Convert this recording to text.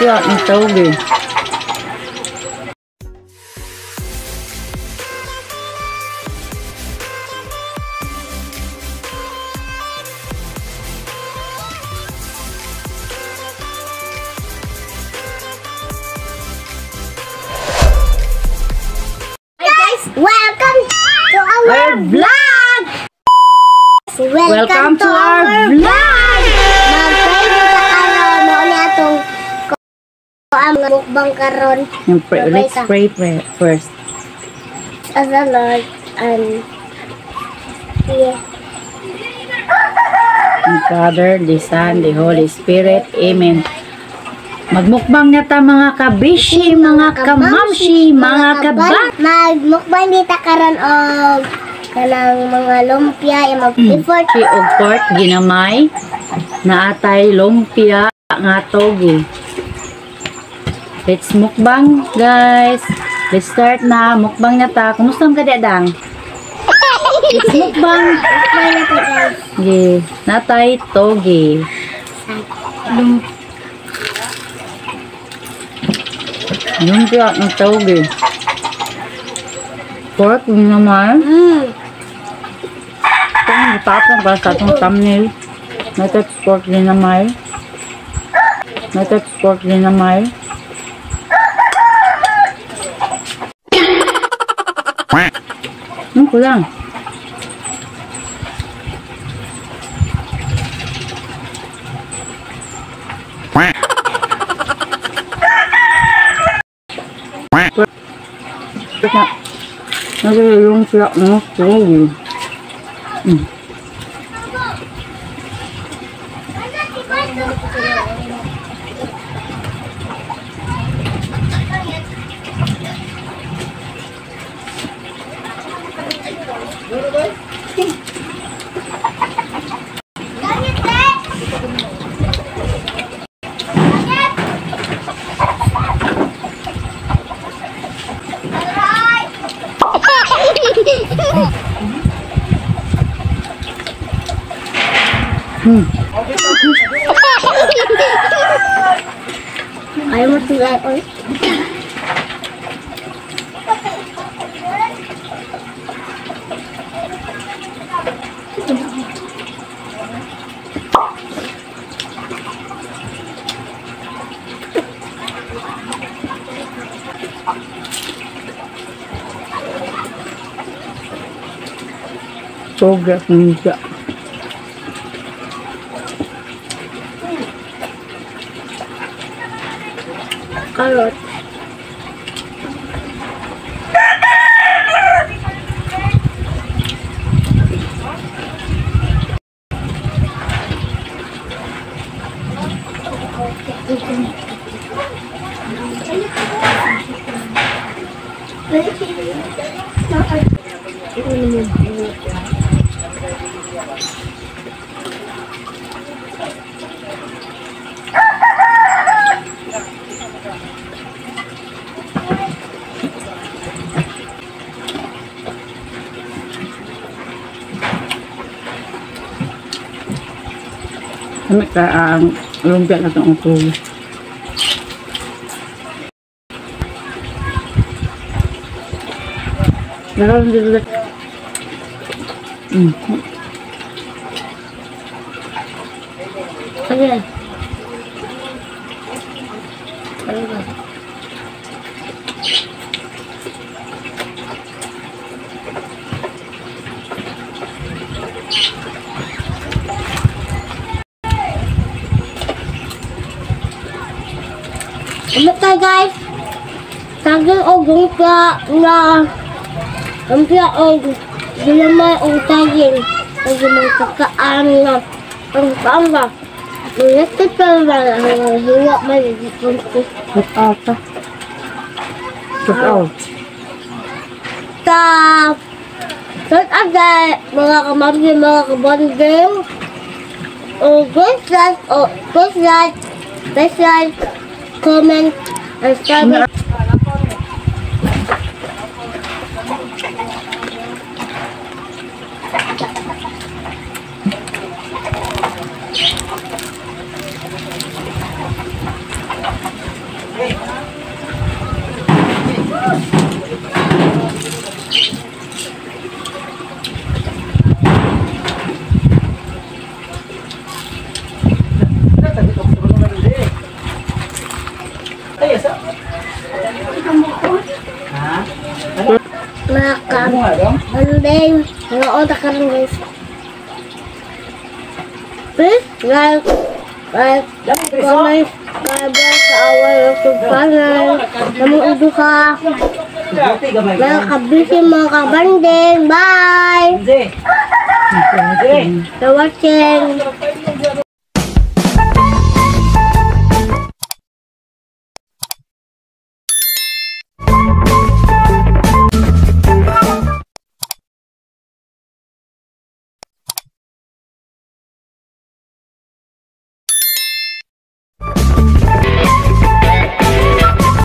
Bibiyak ng tubig. Welcome to our vlog! Welcome, to our vlog! Mukbang karon Yung pray- Let's pray pre- first. as the Lord and yeah. The Father, the Son, the Holy Spirit. Amen. Magmukbang na ta mga kabishi, mga kamamshi, mga kabat. Magmukbang dita karon og kanang mga lumpia yung mag-effort Si og pork ginamay na atay lumpia nga toge. Let's mukbang, guys. Let's start na. Mukbang na ta. Kumusta ang kadadang? Let's mukbang. Mukbang na ta guys. Ge, natay toge. Lum Lumpia ng toge. Pork ginamay. Mm. Ito ang itapon para sa itong thumbnail. Natat pork ginamay. Natat pork Đúng của răng. Nó cái lông sẹo nó, cái gì Ừ. I want that one. So oy. Soga, ninja. At lumpia. Karot. Kami ka ang lumpia na itong toge. Meron din ulit. Mm. Sige. Basta guys, tagin og gumpia nga gumpia og dilamay og tagin og mga kakaan nga ang pamba. Ngunit pa ba ang hiwa man dito ko. Look out. Look out. có, Look out guys, mga kamamsi, mga kabanding. Oh, good luck, oh, good luck, best luck. Comment, and subscribe. Mga kabanding. Nanood ka rin guys. Please, like, like, comment, subscribe sa awal ng subscribe. Namuudo ka. Mga kabisi, mga kabanding. Bye! For watching.